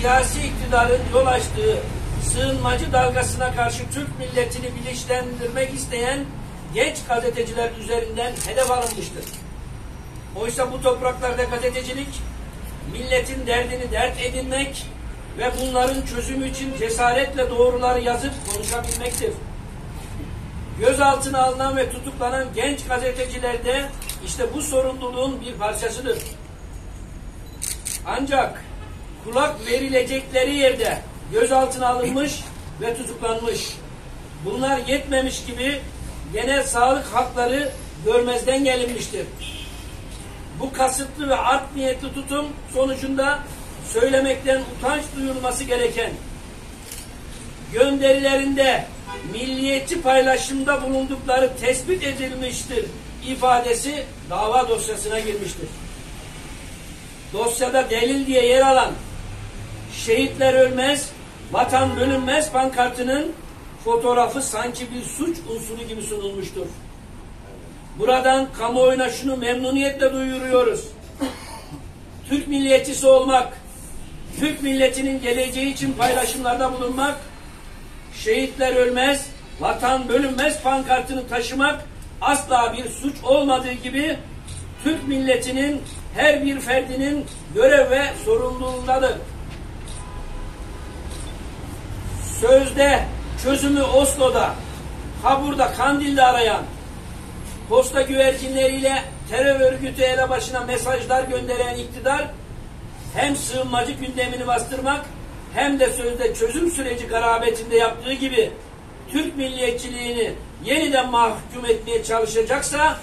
siyasi iktidarın yol açtığı sığınmacı dalgasına karşı Türk milletini bilinçlendirmek isteyen genç gazeteciler üzerinden hedef alınmıştır. Oysa bu topraklarda gazetecilik milletin derdini dert edinmek ve bunların çözümü için cesaretle doğruları yazıp konuşabilmektir. Gözaltına alınan ve tutuklanan genç gazeteciler de işte bu sorumluluğun bir parçasıdır. Ancak kulak verilecekleri yerde gözaltına alınmış ve tutuklanmış. Bunlar yetmemiş gibi genel sağlık hakları görmezden gelinmiştir. Bu kasıtlı ve art niyetli tutum sonucunda söylemekten utanç duyulması gereken gönderilerinde milliyetçi paylaşımda bulundukları tespit edilmiştir ifadesi dava dosyasına girmiştir. Dosyada delil diye yer alan şehitler ölmez, vatan bölünmez pankartının fotoğrafı sanki bir suç unsuru gibi sunulmuştur. Buradan kamuoyuna şunu memnuniyetle duyuruyoruz. Türk milliyetçisi olmak, Türk milletinin geleceği için paylaşımlarda bulunmak, şehitler ölmez, vatan bölünmez pankartını taşımak asla bir suç olmadığı gibi Türk milletinin her bir ferdinin görev ve sorumluluğundadır. Sözde çözümü Oslo'da, ha burada Kandil'de arayan, posta güvercinleriyle terör örgütü elebaşına mesajlar gönderen iktidar hem sığınmacı gündemini bastırmak hem de sözde çözüm süreci garabetinde yaptığı gibi Türk milliyetçiliğini yeniden mahkum etmeye çalışacaksa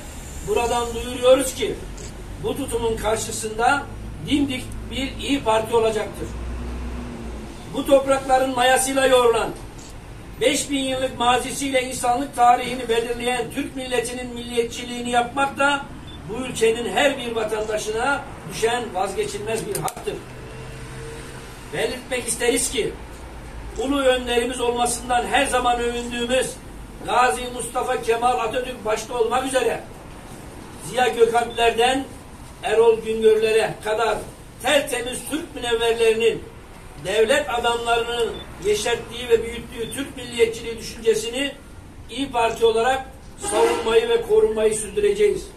buradan duyuruyoruz ki bu tutumun karşısında dimdik bir iyi Parti olacaktır. Bu toprakların mayasıyla yoğrulan 5000 yıllık mazisiyle insanlık tarihini belirleyen Türk milletinin milliyetçiliğini yapmak da bu ülkenin her bir vatandaşına düşen vazgeçilmez bir haktır. Belirtmek isteriz ki ulu önderimiz olmasından her zaman övündüğümüz Gazi Mustafa Kemal Atatürk başta olmak üzere Ziya Gökalplerden Erol Güngörlere kadar tertemiz Türk münevverlerinin devlet adamlarının yeşerttiği ve büyüttüğü Türk milliyetçiliği düşüncesini İyi Parti olarak savunmayı ve korunmayı sürdüreceğiz.